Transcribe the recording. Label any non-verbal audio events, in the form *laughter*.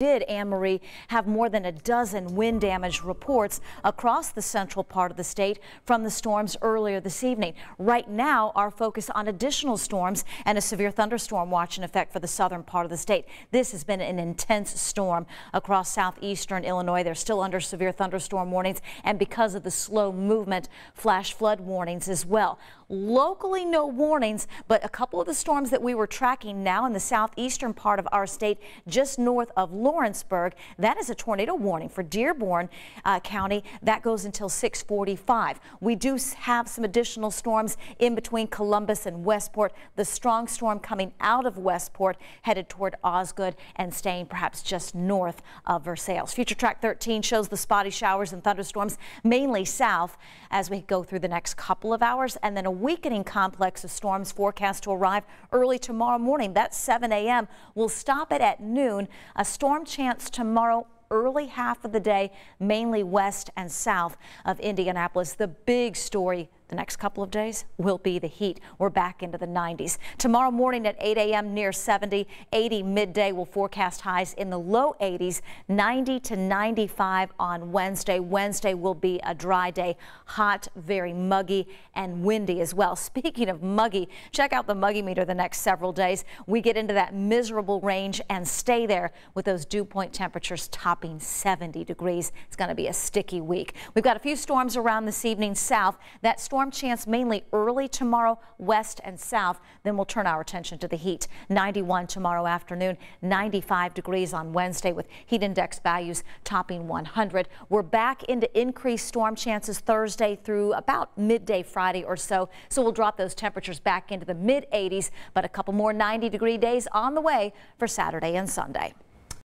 did, Anne Marie, have more than a dozen wind damage reports across the central part of the state from the storms earlier this evening. Right now, our focus on additional storms and a severe thunderstorm watch in effect for the southern part of the state. This has been an intense storm across southeastern Illinois. They're still under severe thunderstorm warnings and because of the slow movement, flash flood warnings as well. Locally, no warnings, but a couple of the storms that we were tracking now in the southeastern part of our state, just north of Lawrenceburg, that is a tornado warning for Dearborn uh, County. That goes until 645. We do have some additional storms in between Columbus and Westport. The strong storm coming out of Westport headed toward Osgood and staying perhaps just north of Versailles. Future Track 13 shows the spotty showers and thunderstorms mainly south as we go through the next couple of hours and then a weakening complex of storms forecast to arrive early tomorrow morning. That's 7 a.m. We'll stop it at noon. A storm chance tomorrow early half of the day, mainly west and south of Indianapolis. The big story the next couple of days will be the heat. We're back into the 90s. Tomorrow morning at 8 a.m. near 70, 80 midday will forecast highs in the low 80s, 90 to 95 on Wednesday. Wednesday will be a dry day, hot, very muggy and windy as well. *laughs* Speaking of muggy, check out the muggy meter the next several days. We get into that miserable range and stay there with those dew point temperatures topping 70 degrees. It's going to be a sticky week. We've got a few storms around this evening south. That storm storm chance mainly early tomorrow, west and south. Then we'll turn our attention to the heat. 91 tomorrow afternoon, 95 degrees on Wednesday with heat index values topping 100. We're back into increased storm chances Thursday through about midday Friday or so. So we'll drop those temperatures back into the mid 80s, but a couple more 90 degree days on the way for Saturday and Sunday.